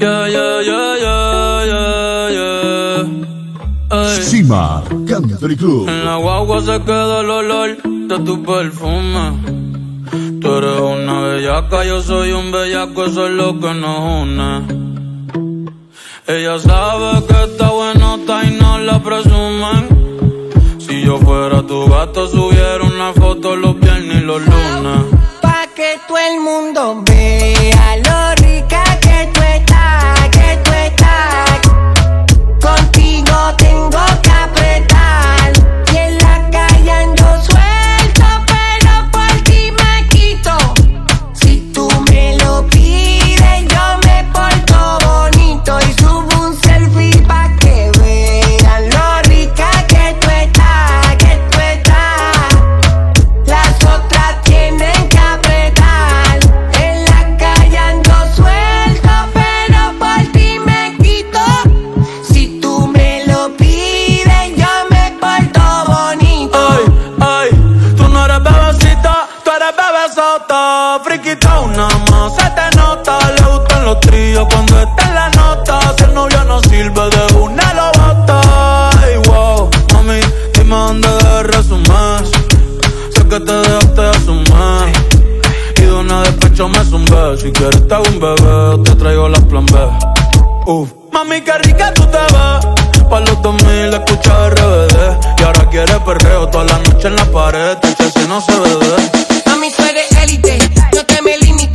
Yeah, yeah, yeah, yeah, yeah, yeah. Ey. Cima Country Club. En la guagua se queda el olor de tu perfume. Tú eres una bellaca, yo soy un bellaco, eso es lo que nos une. Ella sabe que está buenota y no la presumen. Si yo fuera tu gato, subiera una foto los viernes y los lunes. Pa' que todo el mundo vea lo rica Si quieres te hago un bebé, te traigo las plan B. Uf. Mami, qué rica tú te ves. Pa' los 2000 escucha RBD. Y ahora quiere perreo toda la noche en la pared. Te si no se ve. Mami, tú eres élite, no te me limites.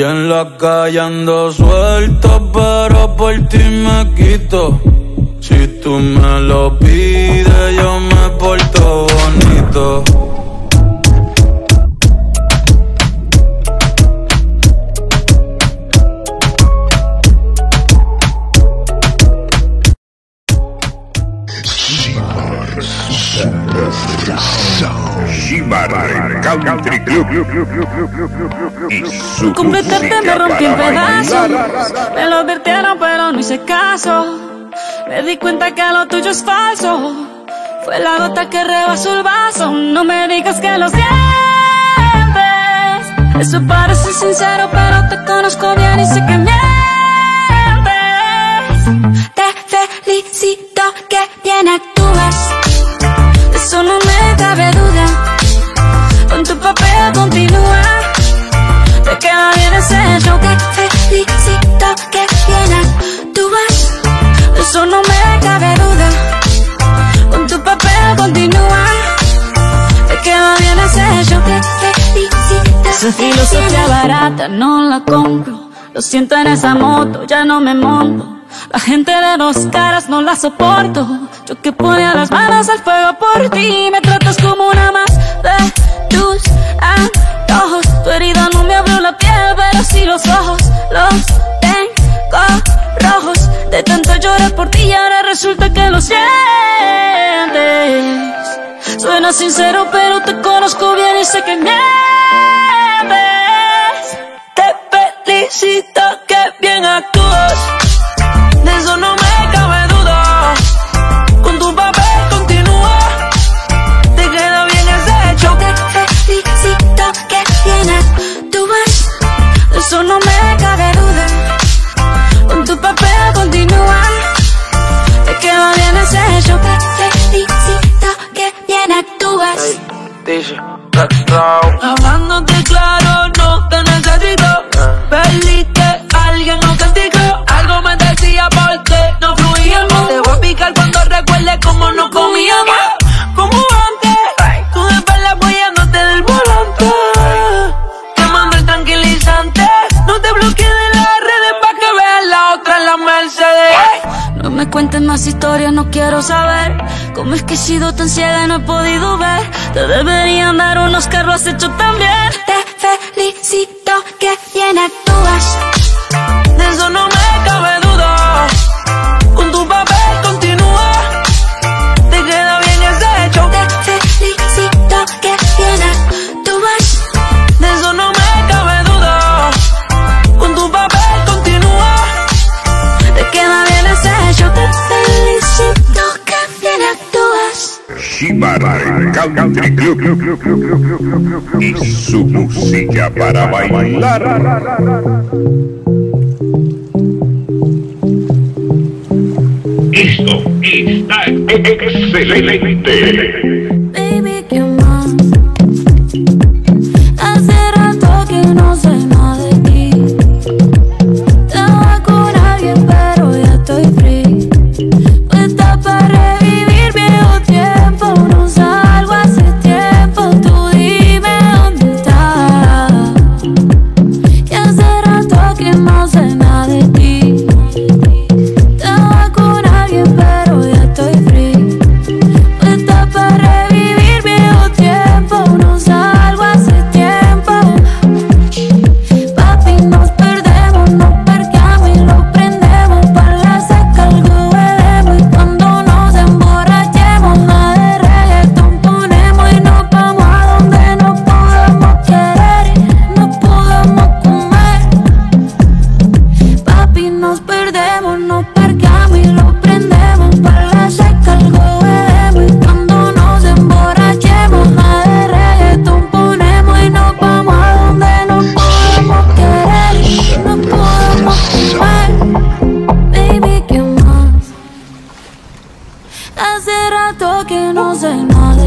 Y en la calle ando suelto, pero por ti me quito. Si tú me lo pides, yo me porto bonito. Y Completamente me rompí en pedazos. Me lo advirtieron, pero no hice caso. Me di cuenta que lo tuyo es falso. Fue la gota que rebasó el vaso. No me digas que lo sientes. Eso parece sincero, pero te conozco bien y sé que mientes. Te felicito que bien actúas. De eso no me cabe duda. Papel continúa. Te queda bien ese show que felicito que bien actúas. De eso no me cabe duda. Con tu papel continúa. Te queda bien ese show que felicito. Esa filosofía barata no la compro. Lo siento en esa moto, ya no me monto. La gente de dos caras no la soporto. Yo que ponía las manos al fuego por ti. Sincero, pero te conozco bien y sé que mientes. Hablándote claro, no te necesito. Perdiste, alguien no castigó. Algo me decía porque no fluíamos. Te voy a picar cuando recuerde cómo no comíamos. Cuentes más historias, no quiero saber cómo es que he sido tan ciega y no he podido ver. Te deberían dar unos carros has hecho también. Te felicito que bien actúas. De eso no me Y su música para bailar. Esto está excelente. Que no sé nada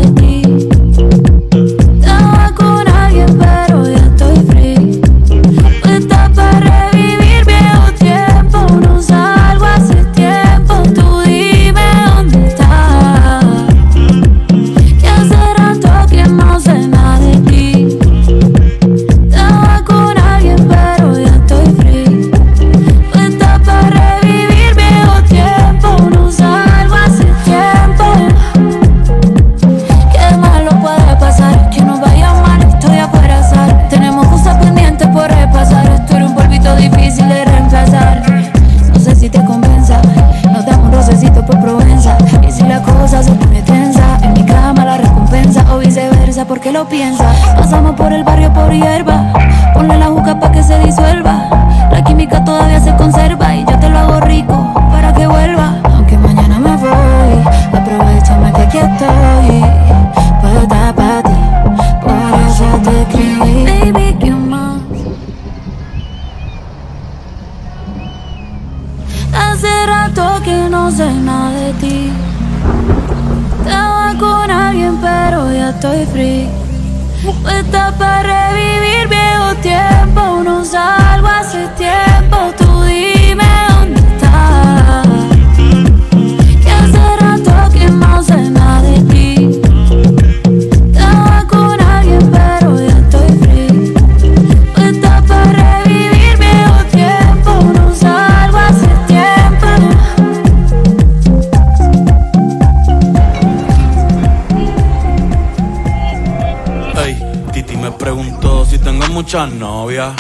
lo piensa. Pasamos por el barrio por hierba, ponle la juca pa' que se disuelva. La química todavía se conserva y yo te lo hago rico para que vuelva. Aunque mañana me voy, aprovechame que aquí estoy. Puedo estar para ti, por eso te escribí. Baby, ¿qué más? Hace rato que no sé nada de ti. Estaba con alguien, pero ya estoy free. Puesta para revivir viejo tiempo. No salgo hace tiempo. Tú dime muchas novias.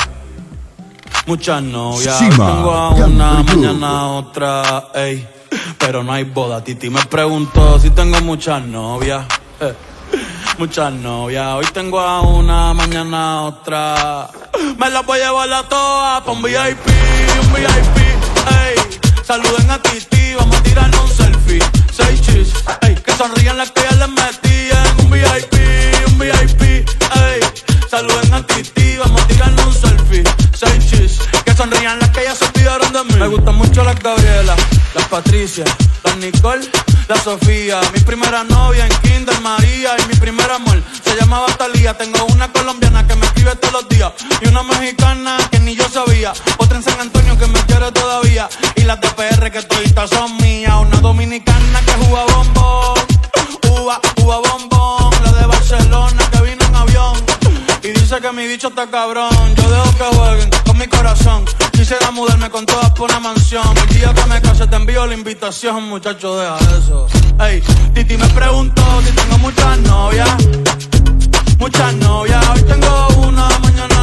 Muchas novias. Tengo a una, mañana a otra, ey. Pero no hay boda. Titi me preguntó si tengo muchas novias. eh, Muchas novias. Hoy tengo a una, mañana a otra. Me las voy a llevar a todas pa' un VIP, un VIP, ey. Saluden a Titi, vamos a tirarnos un selfie. Seis chis, ey. Que sonrían las que ya les un VIP, un VIP. Saluden a Titi, vamos a tirarnos un selfie. Seis chis, que sonrían las que ya se olvidaron de mí. Me gustan mucho las Gabriela, las Patricia, las Nicole, la Sofía. Mi primera novia en Kinder María y mi primer amor se llamaba Talía. Tengo una colombiana que me escribe todos los días y una mexicana que ni yo sabía. Otra en San Antonio que me quiere todavía y las de PR que toditas son mías. Una dominicana que juega bombón, uva, uva bombón. La de Barcelona y dice que mi bicho está cabrón. Yo dejo que jueguen con mi corazón. Quisiera mudarme con todas por una mansión. El día que me case te envío la invitación, muchacho, deja eso. Ey, Titi me preguntó si tengo muchas novias. Muchas novias, hoy tengo una, mañana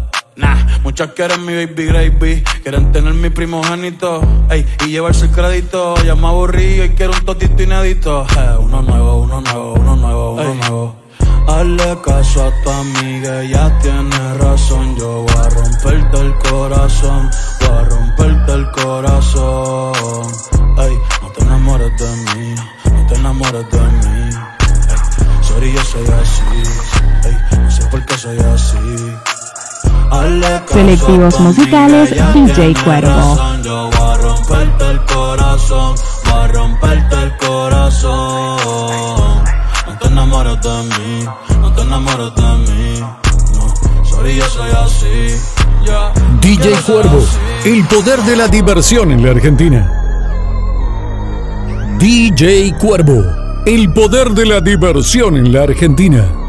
Nah, muchas quieren mi baby gravy, quieren tener mi primogénito, ey, y llevarse el crédito. Ya me aburrí y quiero un totito inédito. Eh, uno nuevo, uno nuevo, uno nuevo, uno nuevo. Hazle caso a tu amiga, ella tiene razón. Yo voy a romperte el corazón, voy a romperte el corazón. Ey, no te enamores de mí, no te enamores de mí. Ey, sorry, yo soy así, ey, no sé por qué soy así. Selectivos musicales, DJ Cuervo. DJ Cuervo, el poder de la diversión en la Argentina. DJ Cuervo, el poder de la diversión en la Argentina.